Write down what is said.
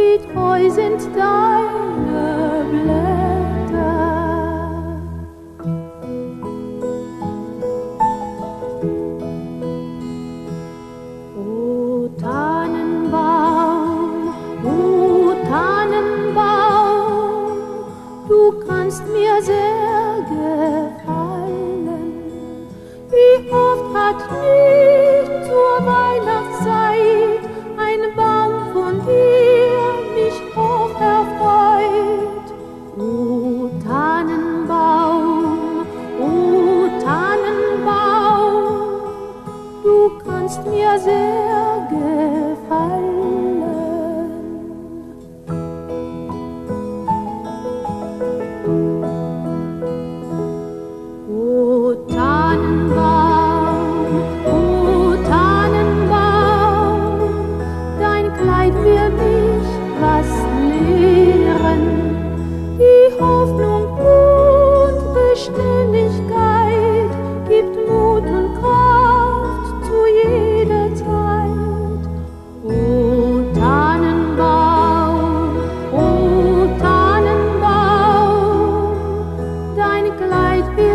wie treu sind deine Blätter. O Tannenbaum, o Tannenbaum, du kannst mir sehr gefallen. Wie oft hat nicht du kannst mir sehr gefallen. O Tannenbaum, o Tannenbaum, dein Kleid will mich was lehren, die Hoffnung gut bestimmt. like light.